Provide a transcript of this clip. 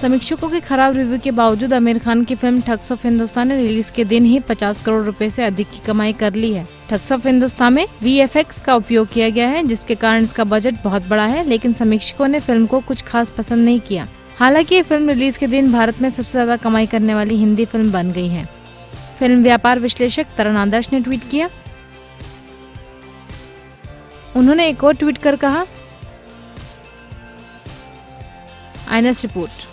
समीक्षकों के खराब रिव्यू के बावजूद आमिर खान की फ़िल्म ठग्स ऑफ़ हिंदुस्तान ने रिलीज़ के दिन ही 50 करोड़ रुपए से अधिक की कमाई कर ली है। ठग्स ऑफ़ हिंदुस्तान में वीएफएक्स का उपयोग किया गया है, जिसके कारण इसका बजट बहुत बड़ा है, लेकिन समीक्षकों ने फ़िल्म को कुछ खास पसंद नहीं किया। हालाँकि ये फ़िल्म रिलीज़ के दिन भारत में सबसे ज़्यादा कमाई करने वाली हिंदी फ़िल्म बन गई है। फ़िल्म व्यापार विश्लेषक तरण आदर्श ने ट्वीट किया। उन्होंने एक और ट्वीट कर कहा। IANS report.